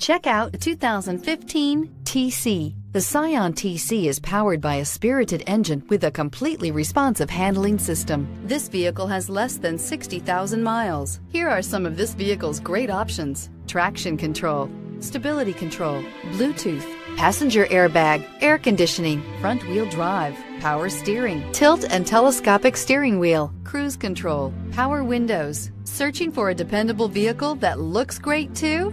Check out 2015 TC. The Scion TC is powered by a spirited engine with a completely responsive handling system. This vehicle has less than 60,000 miles. Here are some of this vehicle's great options. Traction control, stability control, Bluetooth, passenger airbag, air conditioning, front wheel drive, power steering, tilt and telescopic steering wheel, cruise control, power windows. Searching for a dependable vehicle that looks great too?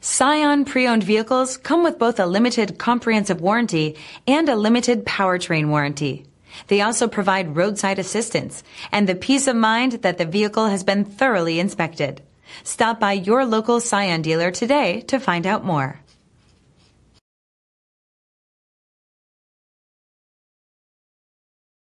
Scion pre-owned vehicles come with both a limited comprehensive warranty and a limited powertrain warranty. They also provide roadside assistance and the peace of mind that the vehicle has been thoroughly inspected. Stop by your local Scion dealer today to find out more.